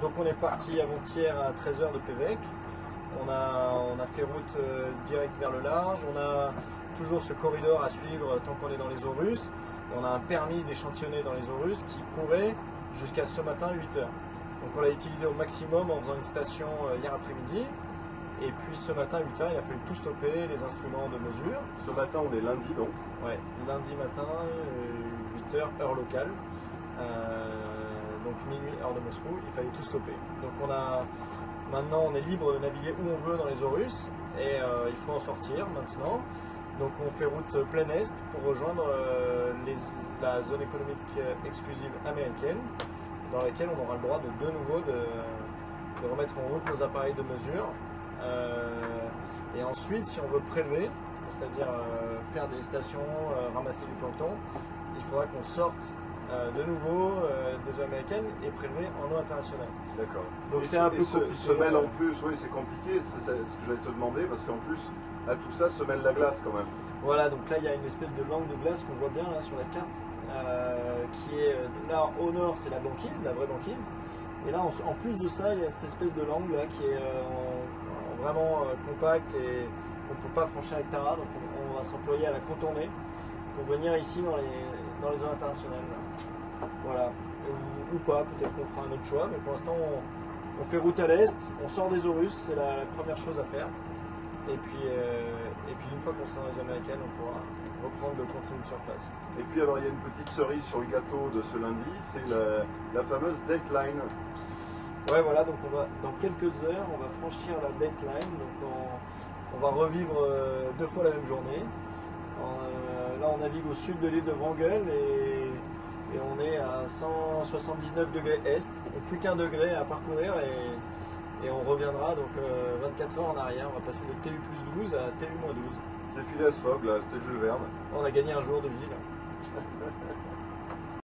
Donc on est parti avant-hier à 13h de Pévec. On a, on a fait route euh, direct vers le large. On a toujours ce corridor à suivre tant qu'on est dans les eaux russes. Et on a un permis d'échantillonner dans les eaux russes qui courait jusqu'à ce matin 8h. Donc on l'a utilisé au maximum en faisant une station euh, hier après-midi. Et puis ce matin 8h, il a fallu tout stopper, les instruments de mesure. Ce matin, on est lundi donc. Ouais, lundi matin, 8h, heure locale. Euh, minuit, heure de Moscou, il fallait tout stopper. Donc on a maintenant on est libre de naviguer où on veut dans les eaux russes et euh, il faut en sortir maintenant. Donc on fait route plein est pour rejoindre euh, la zone économique euh, exclusive américaine dans laquelle on aura le droit de de nouveau de, remettre en route nos appareils de mesure. Et ensuite, si on veut prélever, c'est-à-dire faire des stations, ramasser du plancton, il faudra qu'on sorte de nouveau des américaines et prélever en eau internationale. D'accord. Donc c'est un peu se, compliqué. se mêle en plus, oui, c'est compliqué, c'est ce que j'allais te demander, parce qu'en plus, à tout ça se mêle la glace quand même. Voilà, donc là il y a une espèce de langue de glace qu'on voit bien là sur la carte, euh, qui est euh, là au nord c'est la banquise, la vraie banquise, et là en, en plus de ça il y a cette espèce de langue là qui est euh, en- en vraiment euh, compacte et qu'on ne peut pas franchir avec Tara, donc on, on va s'employer à la contourner pour venir ici dans les, dans les eaux internationales. là. Voilà, ou, ou pas, peut-être qu'on fera un autre choix, mais pour l'instant on, on fait route à l'est, on sort des russes, c'est la, la première chose à faire. Et puis, euh, et puis une fois qu'on sera dans les américaines, on pourra reprendre le contenu de surface. Et puis alors il y a une petite cerise sur le gâteau de ce lundi, c'est la, la fameuse Dateline. Ouais, voilà, donc on va, dans quelques heures, on va franchir la deadline. Donc on, on va revivre euh, deux fois la même journée. Euh, là, on navigue au sud de l'île de Wrangel et, et on est à 179 degrés est. Donc plus qu'un degré à parcourir et, et on reviendra donc euh, 24 heures en arrière. On va passer de TU plus 12 à TU moins 12. C'est Phileas Fogg là, c'est Jules Verne. On a gagné un jour de vie là.